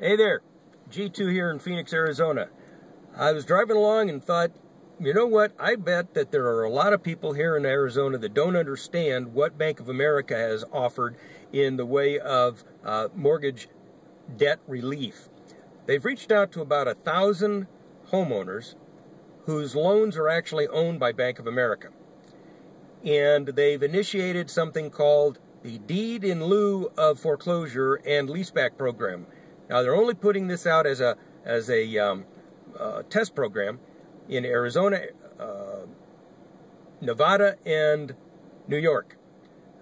Hey there, G2 here in Phoenix, Arizona. I was driving along and thought, you know what? I bet that there are a lot of people here in Arizona that don't understand what Bank of America has offered in the way of uh, mortgage debt relief. They've reached out to about a thousand homeowners whose loans are actually owned by Bank of America. And they've initiated something called the Deed in Lieu of Foreclosure and Leaseback Program. Now they're only putting this out as a as a um, uh, test program in Arizona, uh, Nevada, and New York.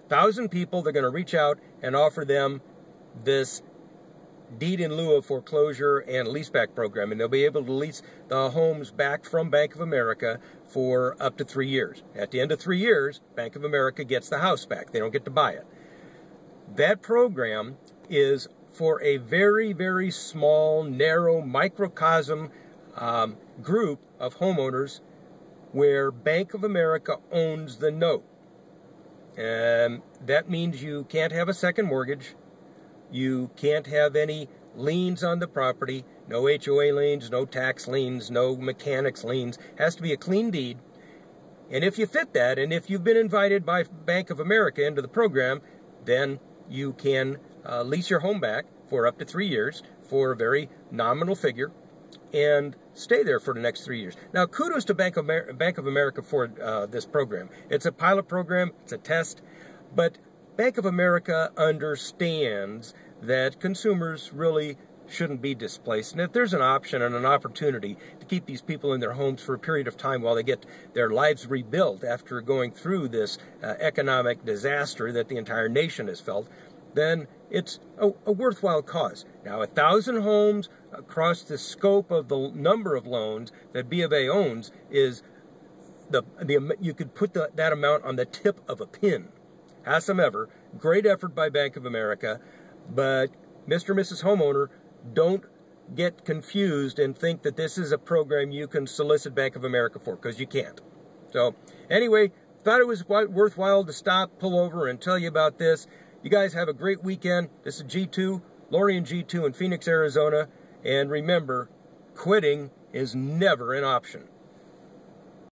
Thousand people. They're going to reach out and offer them this deed in lieu of foreclosure and leaseback program, and they'll be able to lease the homes back from Bank of America for up to three years. At the end of three years, Bank of America gets the house back. They don't get to buy it. That program is for a very, very small, narrow microcosm um, group of homeowners where Bank of America owns the note. And that means you can't have a second mortgage. You can't have any liens on the property, no HOA liens, no tax liens, no mechanics liens. Has to be a clean deed. And if you fit that, and if you've been invited by Bank of America into the program, then you can uh, lease your home back for up to three years for a very nominal figure and stay there for the next three years. Now, kudos to Bank of, Bank of America for uh, this program. It's a pilot program, it's a test, but Bank of America understands that consumers really shouldn't be displaced. And if there's an option and an opportunity to keep these people in their homes for a period of time while they get their lives rebuilt after going through this uh, economic disaster that the entire nation has felt, then it's a, a, worthwhile cause. Now, a thousand homes across the scope of the number of loans that B of A owns is the, the you could put the, that amount on the tip of a pin. ever, great effort by Bank of America, but Mr. and Mrs. Homeowner, don't get confused and think that this is a program you can solicit Bank of America for, because you can't. So, anyway, thought it was worthwhile to stop, pull over, and tell you about this. You guys have a great weekend. This is G2, Lori and G2 in Phoenix, Arizona. And remember, quitting is never an option.